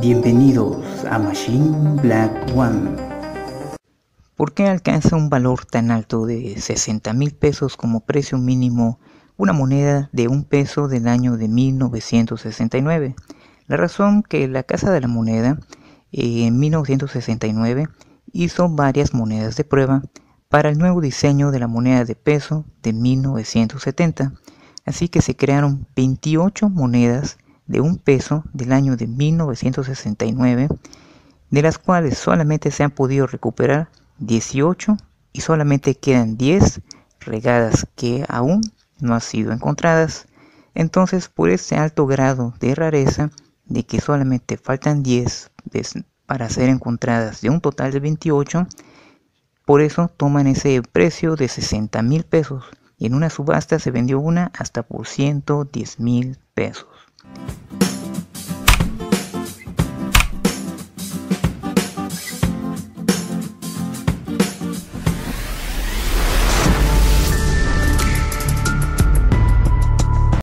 Bienvenidos a Machine Black One. ¿Por qué alcanza un valor tan alto de 60 mil pesos como precio mínimo una moneda de un peso del año de 1969? La razón que la Casa de la Moneda en 1969 hizo varias monedas de prueba para el nuevo diseño de la moneda de peso de 1970, así que se crearon 28 monedas de un peso del año de 1969, de las cuales solamente se han podido recuperar 18 y solamente quedan 10 regadas que aún no han sido encontradas. Entonces, por ese alto grado de rareza, de que solamente faltan 10 para ser encontradas de un total de 28, por eso toman ese precio de 60 mil pesos y en una subasta se vendió una hasta por 110 mil pesos. Thank you.